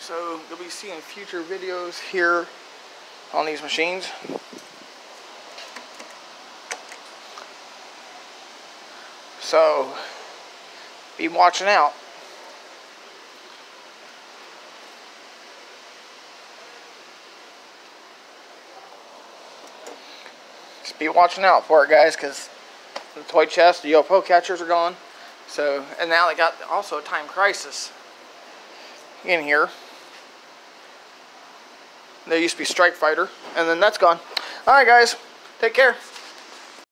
So you'll be seeing future videos here on these machines. So, be watching out. Just be watching out for it, guys, because the toy chest, the UFO catchers are gone. So, and now they got also a time crisis in here. There used to be Strike Fighter, and then that's gone. All right, guys, take care.